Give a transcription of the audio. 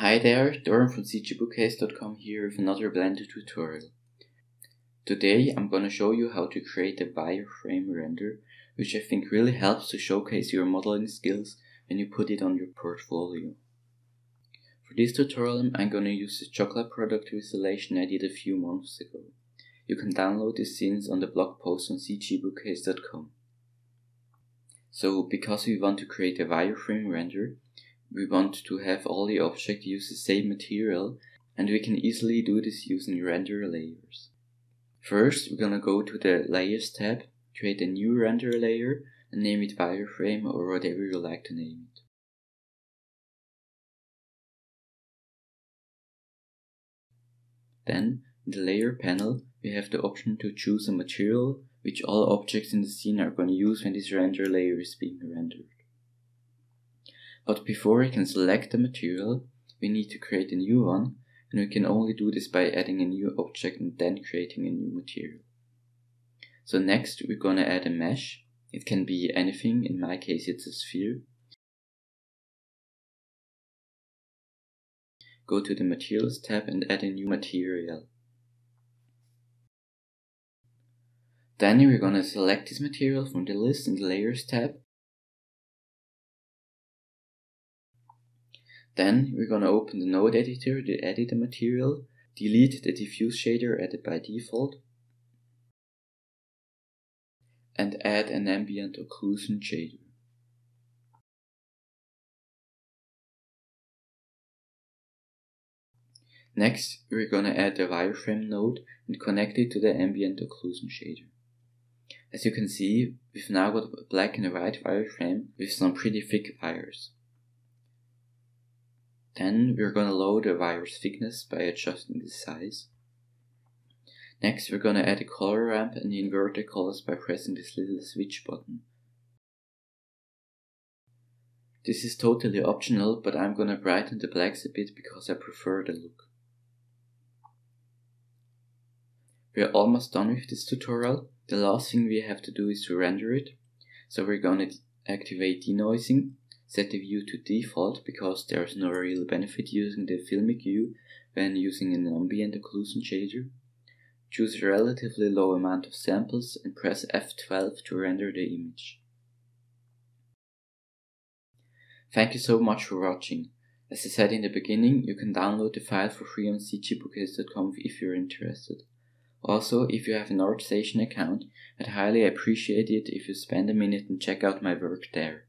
Hi there, Dorian from cgbookcase.com here with another Blender tutorial. Today I'm gonna show you how to create a wireframe render, which I think really helps to showcase your modeling skills when you put it on your portfolio. For this tutorial I'm gonna use the chocolate product installation I did a few months ago. You can download the scenes on the blog post on cgbookcase.com. So because we want to create a wireframe render, we want to have all the objects use the same material and we can easily do this using render layers. First, we're gonna go to the layers tab, create a new render layer and name it wireframe or whatever you like to name it. Then, in the layer panel, we have the option to choose a material which all objects in the scene are going to use when this render layer is being rendered. But before we can select the material, we need to create a new one, and we can only do this by adding a new object and then creating a new material. So next we're gonna add a mesh. It can be anything, in my case it's a sphere. Go to the materials tab and add a new material. Then we're gonna select this material from the list in the layers tab Then we're gonna open the node editor to edit the material, delete the diffuse shader added by default, and add an ambient occlusion shader. Next, we're gonna add the wireframe node and connect it to the ambient occlusion shader. As you can see, we've now got a black and a white wireframe with some pretty thick wires. Then we're going to load the wire's thickness by adjusting the size. Next we're going to add a color ramp and invert the colors by pressing this little switch button. This is totally optional, but I'm gonna brighten the blacks a bit because I prefer the look. We're almost done with this tutorial. The last thing we have to do is to render it. So we're gonna activate denoising Set the view to default because there is no real benefit using the filmic view when using an ambient occlusion shader. Choose a relatively low amount of samples and press F12 to render the image. Thank you so much for watching. As I said in the beginning, you can download the file for free on cgbookcase.com if you're interested. Also, if you have an ArtStation account, I'd highly appreciate it if you spend a minute and check out my work there.